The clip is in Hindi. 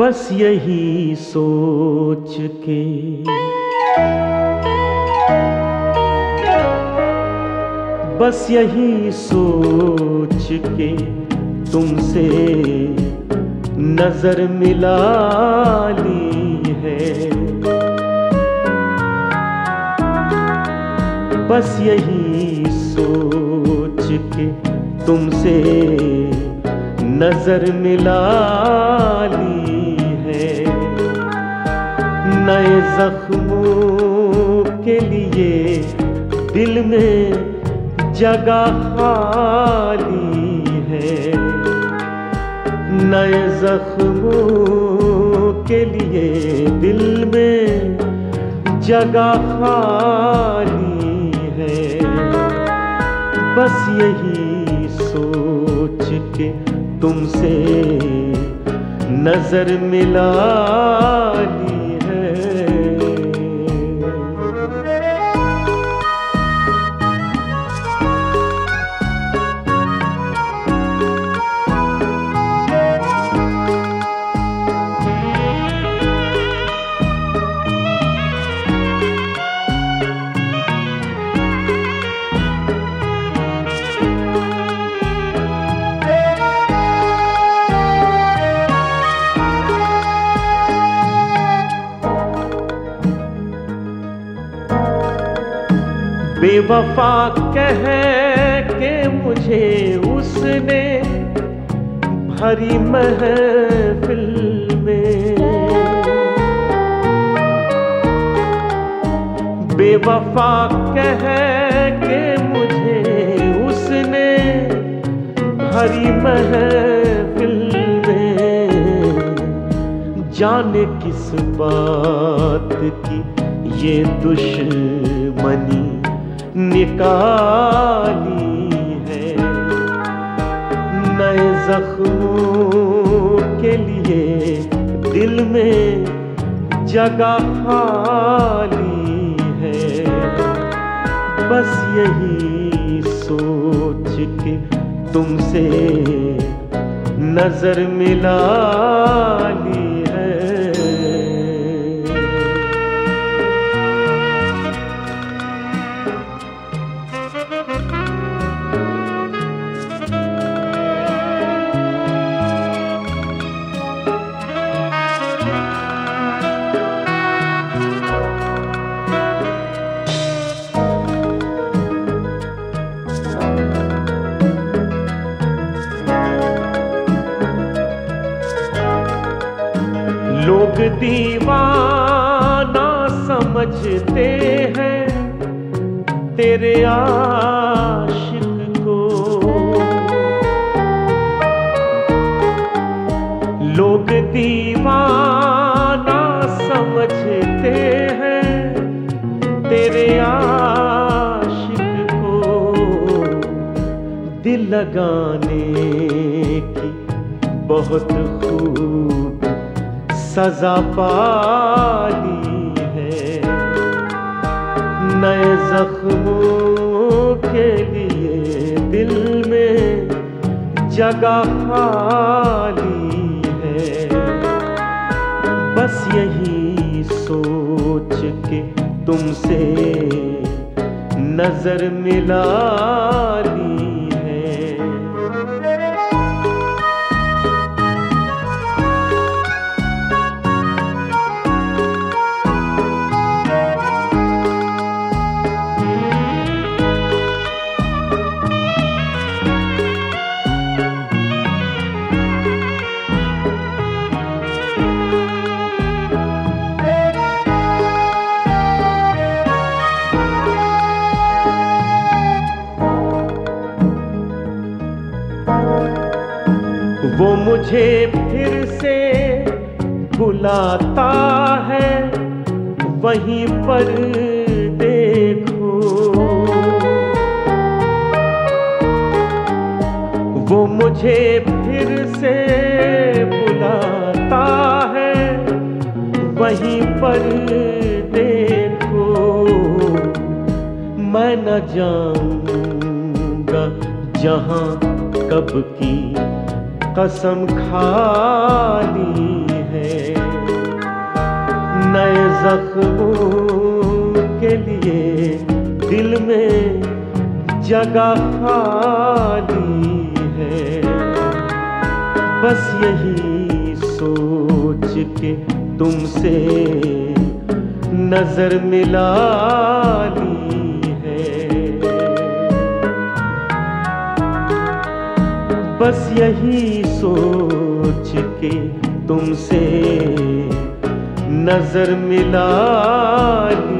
बस यही सोच के। बस यही सोच के तुमसे नज़र मिला ली है। बस यही सोच के तुमसे नज़र मिला ली नए जख्मों के लिए दिल में जगह खाली है। नए जख्मों के लिए दिल में जगह खाली है। बस यही सोच के तुमसे नज़र मिला ली बेवफा कह के मुझे उसने भरी महफिल में। बेवफा कह के मुझे उसने भरी महफिल में। जाने किस बात की ये दुश्मनी निकाली है। नए जख्मों के लिए दिल में जगह खाली है। बस यही सोच के तुमसे नज़र मिला ली। दीवाना समझते हैं तेरे आशिक को। लोग दीवाना समझते हैं तेरे आशिक को। दिल लगाने की बहुत खूब सजा पाली है। नए जख्मों के लिए दिल में जगह खाली है। बस यही सोच के तुमसे नज़र मिला ली मुझे फिर से बुलाता है, वहीं पर देखो। वो मुझे फिर से बुलाता है, वहीं पर देखो। मैं न जाऊँगा जहाँ कब की कसम खाली है। नए जख्मों के लिए दिल में जगह खाली है। बस यही सोच के तुमसे नज़र मिला ली है। बस यही सोच के तुमसे नज़र मिला ली